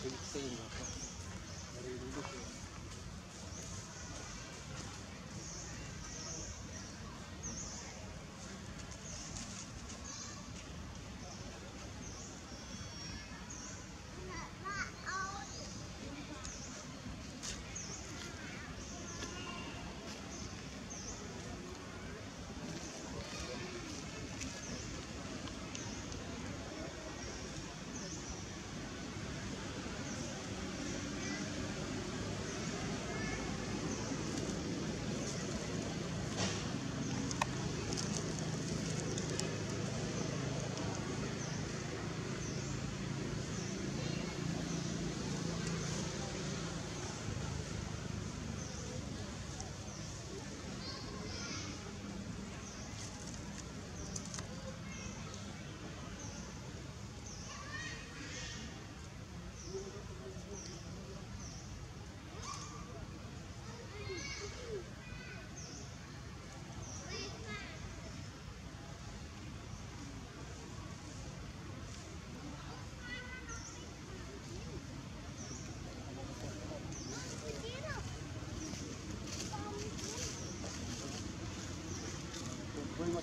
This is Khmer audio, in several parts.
歩いています。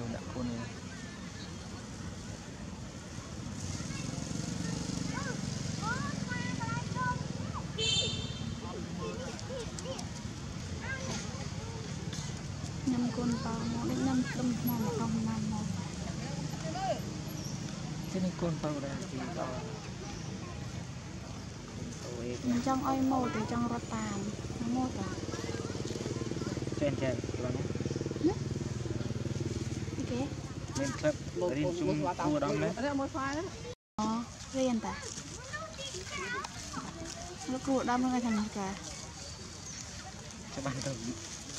នៅដាក់ខ្លួននេះញ៉ាំកូនតមកដូចញ៉ាំខ្ទឹមថ្មមកកំណាំមកទីនេះកូនតដែរទីតខ្ញុំចង់អុយម៉ូតចង់រត់តាមម៉ូតចេះចេះខ្លួនណាមានក្លឹបរៀនជុំគួរដល់មែនអូរៀនតាលោកគួរដល់នឹងឯងកាច្បាស់ទៅ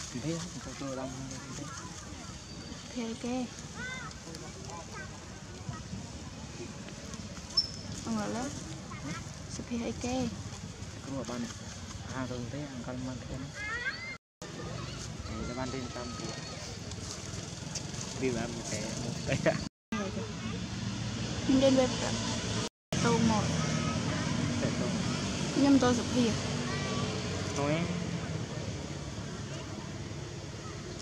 ពីនេះទៅគួរដល់នឹងទេគេអងឡើយសុភីអីគេគ្រូបានអារឹងទេអង្កលមិនខ្ញុំបានរៀនតាមគ្រូវាមកតែខ្ញុំលេងវេបតោមកខ្ញុំតោសុភាអូយ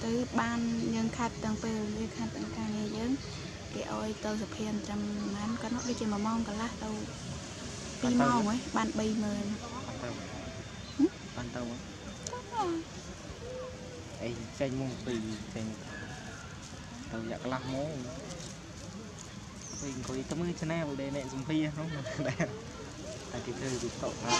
ទៅបានយើងខាត់ទាំងពេលវាខាត់ទាំងការងារយើងគេឲ្យទៅសុភាត្រឹមប្រហែលគាត់នោះដូចជា1ម៉ោងកន្លះទៅ2ម៉ោងហ៎បាន30000បានទៅបានទៅអីចេញមកពីចេញមកទៅយ៉ាក់ខ្លះមកវិញគួយទៅមើល channel ដែលអ្នកសំភារហ្នឹងដែរតែគេធ្វើពីតោណា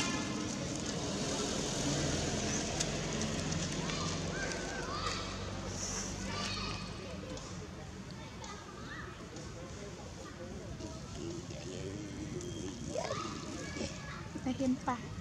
តែហ៊ានប៉ះ